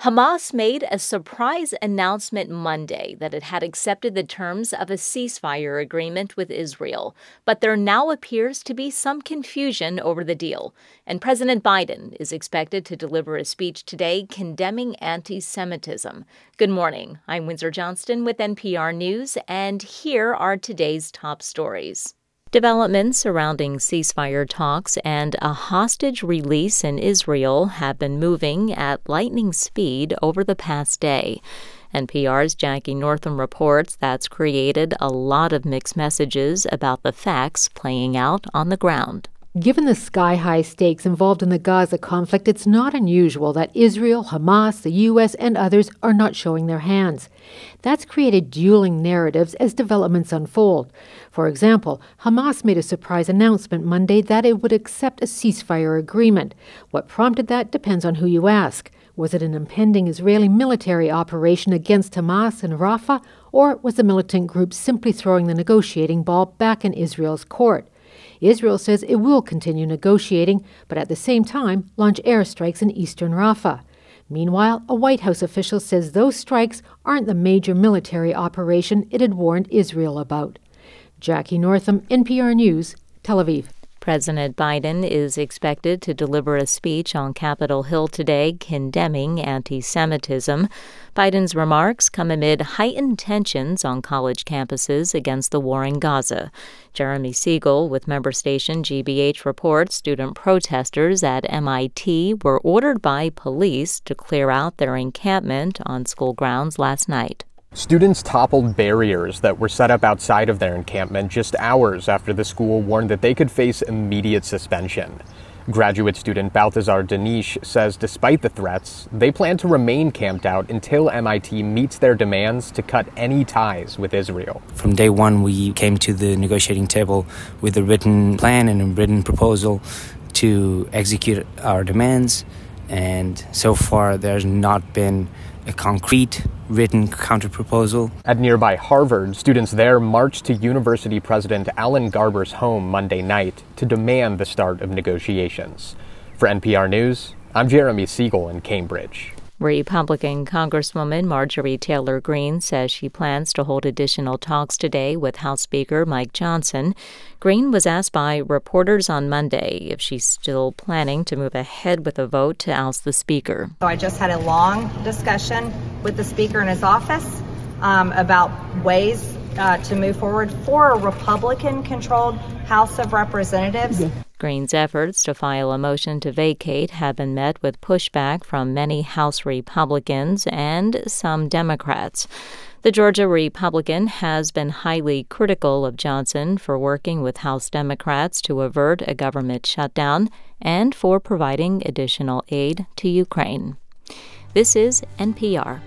Hamas made a surprise announcement Monday that it had accepted the terms of a ceasefire agreement with Israel, but there now appears to be some confusion over the deal. And President Biden is expected to deliver a speech today condemning anti Semitism. Good morning. I'm Windsor Johnston with NPR News, and here are today's top stories. Developments surrounding ceasefire talks and a hostage release in Israel have been moving at lightning speed over the past day. NPR's Jackie Northam reports that's created a lot of mixed messages about the facts playing out on the ground. Given the sky high stakes involved in the Gaza conflict, it's not unusual that Israel, Hamas, the U.S., and others are not showing their hands. That's created dueling narratives as developments unfold. For example, Hamas made a surprise announcement Monday that it would accept a ceasefire agreement. What prompted that depends on who you ask. Was it an impending Israeli military operation against Hamas in Rafah, or was the militant group simply throwing the negotiating ball back in Israel's court? Israel says it will continue negotiating, but at the same time launch airstrikes in eastern Rafah. Meanwhile, a White House official says those strikes aren't the major military operation it had warned Israel about. Jackie Northam, NPR News, Tel Aviv. President Biden is expected to deliver a speech on Capitol Hill today condemning anti Semitism. Biden's remarks come amid heightened tensions on college campuses against the war in Gaza. Jeremy Siegel with member station GBH reports student protesters at MIT were ordered by police to clear out their encampment on school grounds last night. Students toppled barriers that were set up outside of their encampment just hours after the school warned that they could face immediate suspension. Graduate student Balthazar Danish says despite the threats, they plan to remain camped out until MIT meets their demands to cut any ties with Israel. From day one, we came to the negotiating table with a written plan and a written proposal to execute our demands. And so far, there's not been a concrete written counterproposal. At nearby Harvard, students there marched to University President Alan Garber's home Monday night to demand the start of negotiations. For NPR News, I'm Jeremy Siegel in Cambridge. Republican Congresswoman Marjorie Taylor Greene says she plans to hold additional talks today with House Speaker Mike Johnson. Greene was asked by reporters on Monday if she's still planning to move ahead with a vote to oust the Speaker. So I just had a long discussion with the Speaker in his office um, about ways uh, to move forward for a Republican controlled House of Representatives. Greene's efforts to file a motion to vacate have been met with pushback from many House Republicans and some Democrats. The Georgia Republican has been highly critical of Johnson for working with House Democrats to avert a government shutdown and for providing additional aid to Ukraine. This is NPR.